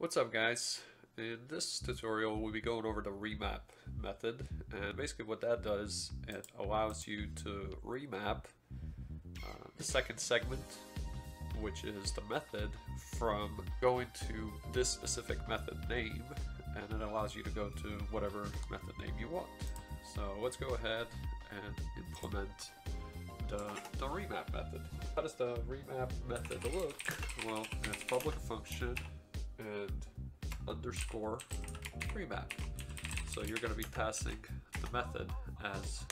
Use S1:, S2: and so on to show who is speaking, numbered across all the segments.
S1: What's up guys? In this tutorial we'll be going over the remap method and basically what that does it allows you to remap uh, the second segment which is the method from going to this specific method name and it allows you to go to whatever method name you want. So let's go ahead and implement the, the remap method. How does the remap method look? Well, it's public function and underscore remap. So you're going to be passing the method as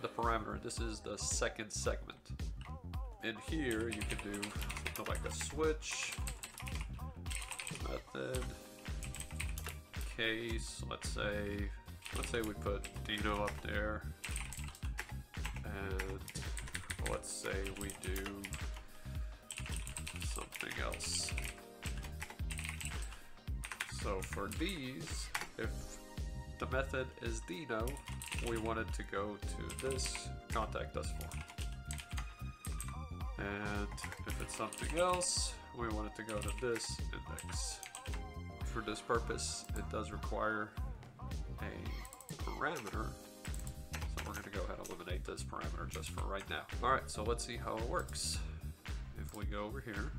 S1: the parameter. This is the second segment. In here, you can do uh, like a switch method case. Let's say, let's say we put Dino up there, and let's say we do something else. So for these, if the method is Dino, we want it to go to this contact us form. And if it's something else, we want it to go to this index. For this purpose, it does require a parameter. So we're gonna go ahead and eliminate this parameter just for right now. All right, so let's see how it works. If we go over here,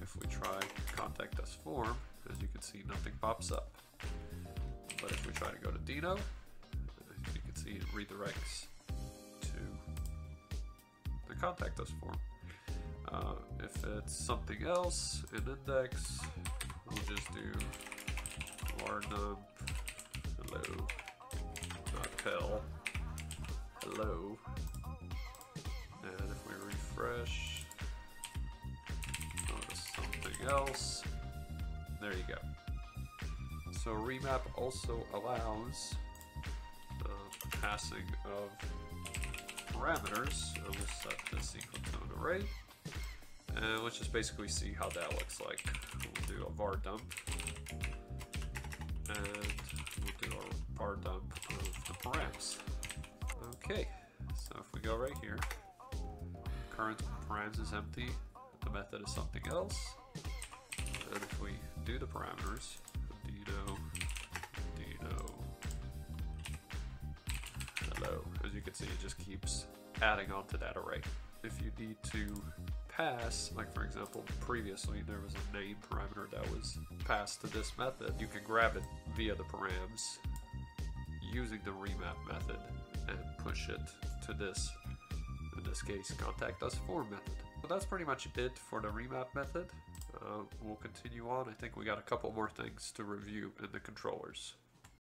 S1: if we try contact us form, as you can see, nothing pops up. But if we try to go to Dino, you can see, it redirects to the contact us form. Uh, if it's something else, an index, we'll just do varnum hello, not tell, hello. And if we refresh, notice something else, there you go. So remap also allows uh, passing of parameters. So we'll set this equal to an array. And let's just basically see how that looks like. We'll do a var dump. And we'll do a var dump of the params. Okay, so if we go right here, current params is empty, the method is something else. Parameters, hello, as you can see it just keeps adding on to that array. If you need to pass, like for example, previously there was a name parameter that was passed to this method, you can grab it via the params using the remap method and push it to this, in this case, contact us form method. So that's pretty much it for the remap method. Uh, we'll continue on. I think we got a couple more things to review in the controllers.